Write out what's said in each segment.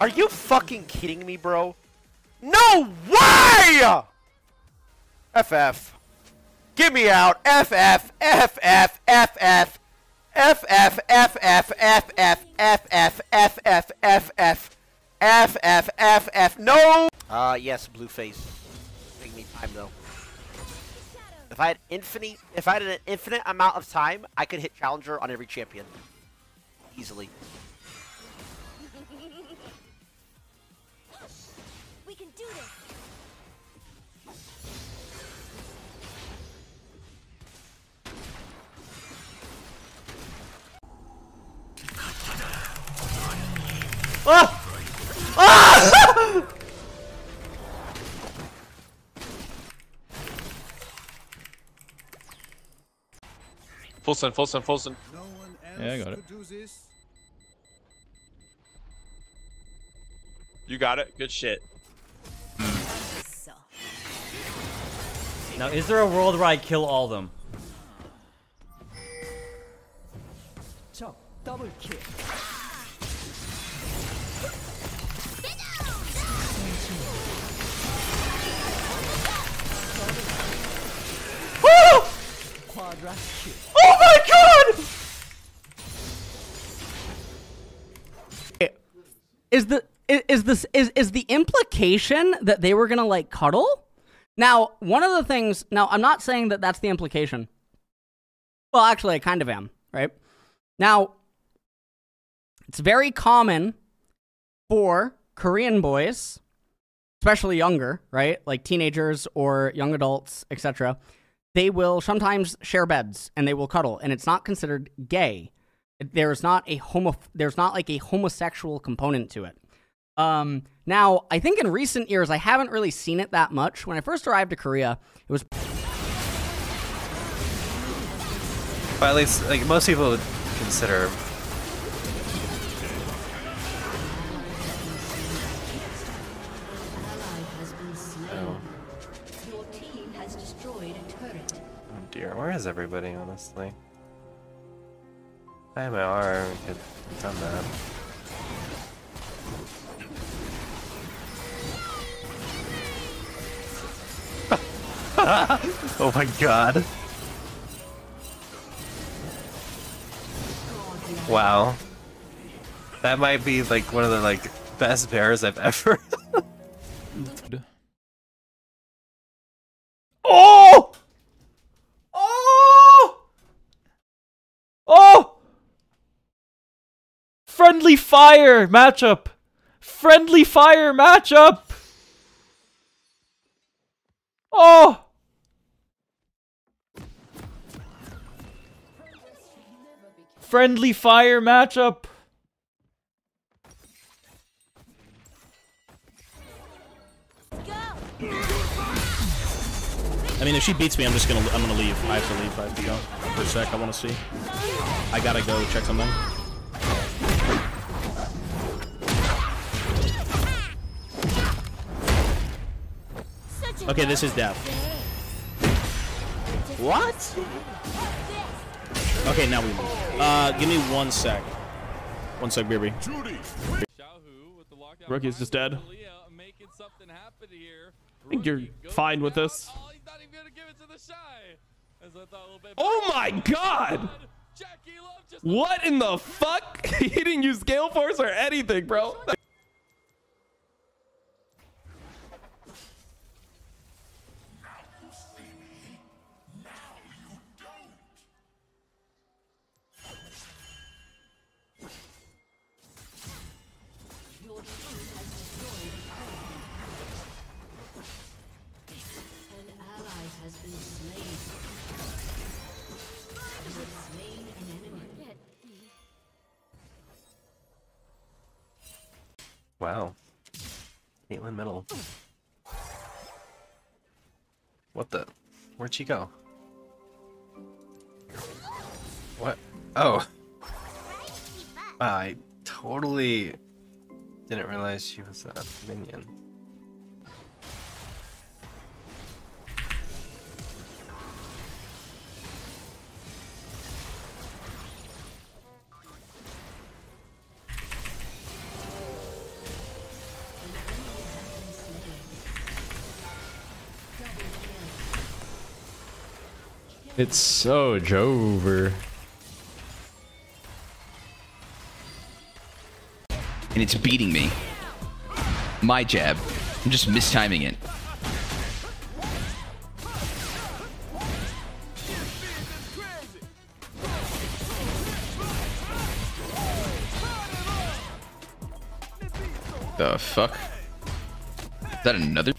Are you fucking kidding me, bro? No way! FF. Get me out. FF. FF. FF. FF. FF. FF. FF. FF. FF. FF. FF. FF! FF! FF! FF! No! Uh, yes, Blueface. Take me time, though. If I had infinite, if I had an infinite amount of time, I could hit Challenger on every champion. Easily. Ah! Ah! Full send, full send, full send. No one else Yeah, I got it. do this. You got it. Good shit. Now, is there a world where I kill all of them? Chop, double kill. Oh my god! Is the is, is this is is the implication that they were gonna like cuddle? Now, one of the things. Now, I'm not saying that that's the implication. Well, actually, I kind of am. Right now, it's very common for Korean boys, especially younger, right, like teenagers or young adults, etc they will sometimes share beds and they will cuddle and it's not considered gay there's not a homo there's not like a homosexual component to it um now i think in recent years i haven't really seen it that much when i first arrived to korea it was at least, like, most people would consider. Dear, where is everybody, honestly? If I had my arm, could have done that. oh my god. Wow. That might be like one of the like best bears I've ever oh oh oh friendly fire matchup friendly fire matchup oh friendly fire matchup I mean, if she beats me, I'm just gonna I'm gonna leave. I have to leave. I have to go for a sec. I want to see. I gotta go check something. Okay, this is death. What? Okay, now we move. Uh, give me one sec. One sec, Beerby. Rookie's just dead. I think you're fine with this. Oh my god! What in the fuck? he didn't use Galeforce or anything, bro. Wow. Caitlyn middle. What the? Where'd she go? What? Oh. I totally didn't realize she was a minion. It's so Jover. and it's beating me. My jab. I'm just mistiming it. The fuck? Is that another?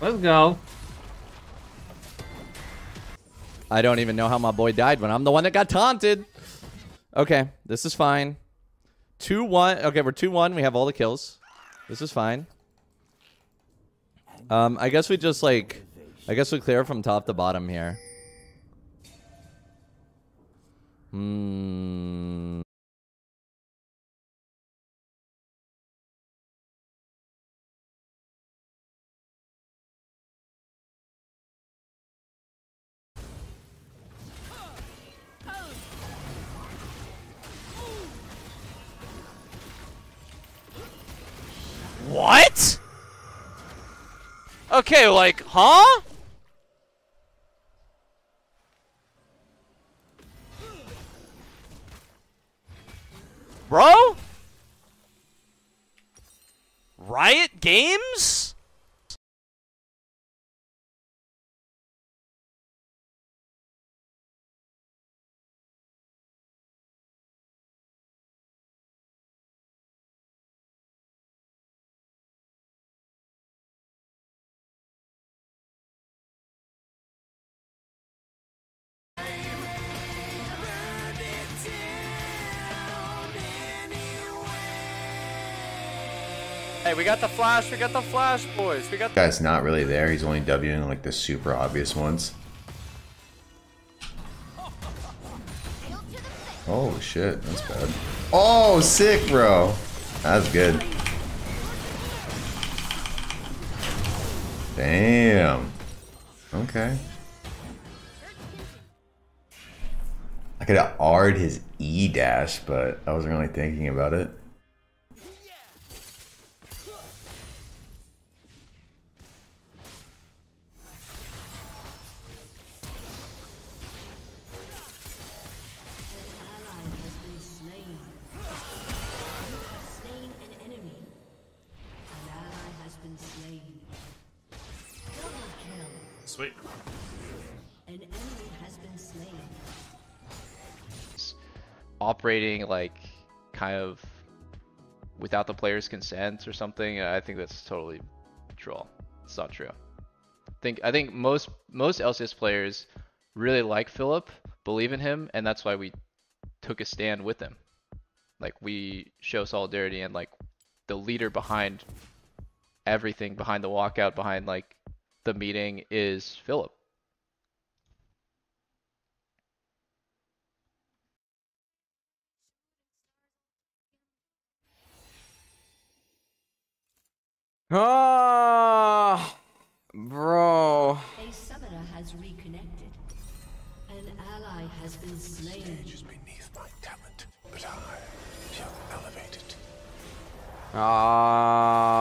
Let's go. I don't even know how my boy died when I'm the one that got taunted. Okay, this is fine. 2 1. Okay, we're 2 1. We have all the kills. This is fine. Um, I guess we just like. I guess we clear from top to bottom here. Hmm. Okay, like, huh? Bro? Riot Games? Hey, we got the flash, we got the flash, boys. We got the Guy's not really there. He's only Wing like the super obvious ones. Oh shit, that's bad. Oh, sick, bro. That's good. Damn. Okay. I could have R'd his E dash, but I wasn't really thinking about it. Sweet. An enemy has been slain. operating like kind of without the player's consent or something, I think that's totally troll. It's not true. I think I think most most LCS players really like Phillip, believe in him, and that's why we took a stand with him. Like we show solidarity and like the leader behind everything, behind the walkout, behind like the meeting is Phillip. Ah, bro. A summoner has reconnected. An ally has been slain. beneath my talent, but I shall elevate it. Ah.